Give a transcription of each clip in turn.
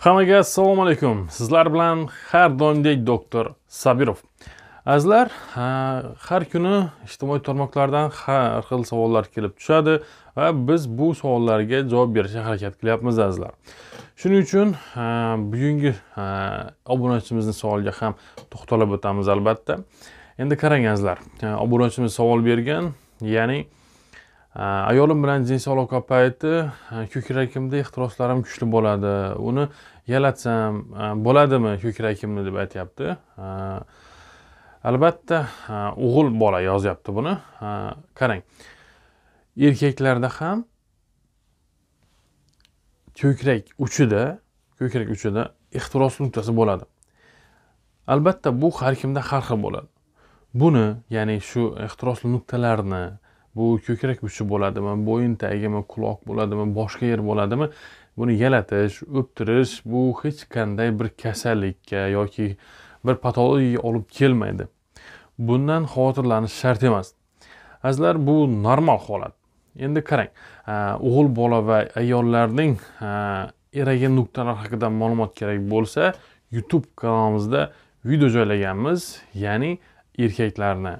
Hammaga assalomu alaykum. Sizlar bilan har doimdek doktor Sabirov. Azizlar, har kuni ijtimoiy tarmoqlardan har xil savollar kelib tushadi va biz bu savollarga javob berishga harakat qilyapmiz azizlar. Shuning uchun bugungi obunachimizning savoliga ham to'xtalib o'tamiz albatta. Endi qarang azizlar, obunachimiz savol bergan, ya'ni Э, ayolim bilan jinsiy aloqa payti э, ko'kragimda ehtiroslarim kuchli bo'ladi. Uni yalatsam э, bo'ladimi ko'kragimni deb aytyapti. Albatta o'g'il bola yozyapti buni. Qarang. Erkaklarda ham ko'krak uchida ko'krak uchida ehtiros nuqtasi bo'ladi. Albatta bu har kimda har xil bo'ladi. Buni ya'ni shu ehtirosli nuqtalarni bu ko'krak uchi bo'ladimi? Bo'yin tagimi? Quloq bo'ladimi? Boshqa yer bo'ladimi? Buni yalatish o'ptirish bu hech qanday bir kasallikka yoki bir patologiyaga olib kelmaydi. Bundan xavotirlanish shart emas. Azizlar bu normal holat. Endi qarang o'g'il bola va ayollarning eragan nuqtalar haqida ma'lumot kerak bo'lsa youtube kanalimizda video joylaganmiz ya'ni erkaklarni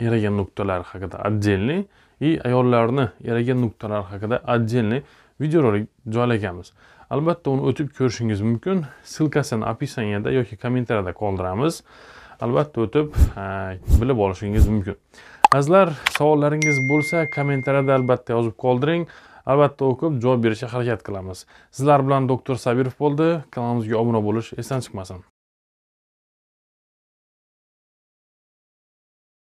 eragan nuqtalar haqida отдельный и ayollarni eragan nuqtalar haqida отдельный videorolik joylaganmiz albatta uni o'tib ko'rishingiz mumkin. Ssilkasini описаниеda yoki kommentariyada qoldiramiz. Albatta o'tib bilib olishingiz mumkin. Azizlar savollaringiz bo'lsa kommentariyada albatta yozib qoldiring. Albatta o'qib javob berishga harakat qilamiz. Sizlar bilan doktor sabirov bo'ldi. Kanalimizga obuna bo'lish esdan chiqmasin.